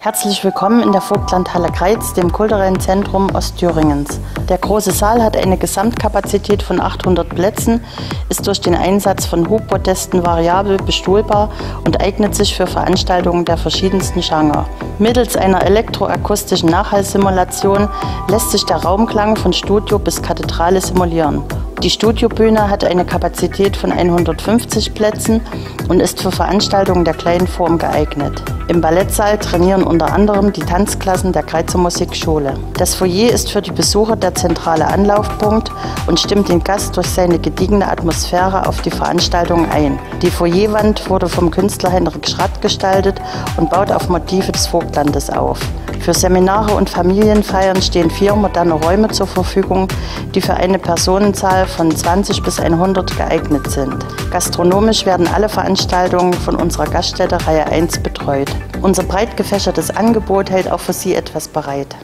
Herzlich willkommen in der Vogtlandhalle Greiz, dem kulturellen Zentrum Ostthüringens. Der große Saal hat eine Gesamtkapazität von 800 Plätzen, ist durch den Einsatz von Hochprotesten variabel bestuhlbar und eignet sich für Veranstaltungen der verschiedensten Genre. Mittels einer elektroakustischen Nachhallsimulation lässt sich der Raumklang von Studio bis Kathedrale simulieren. Die Studiobühne hat eine Kapazität von 150 Plätzen und ist für Veranstaltungen der kleinen Form geeignet. Im Ballettsaal trainieren unter anderem die Tanzklassen der Kreizer Musikschule. Das Foyer ist für die Besucher der zentrale Anlaufpunkt und stimmt den Gast durch seine gediegene Atmosphäre auf die Veranstaltung ein. Die Foyerwand wurde vom Künstler Henrik Schratt gestaltet und baut auf Motive des Vogtlandes auf. Für Seminare und Familienfeiern stehen vier moderne Räume zur Verfügung, die für eine Personenzahl von 20 bis 100 geeignet sind. Gastronomisch werden alle Veranstaltungen von unserer Gaststätte Reihe 1 betreut. Unser breit gefächertes Angebot hält auch für Sie etwas bereit.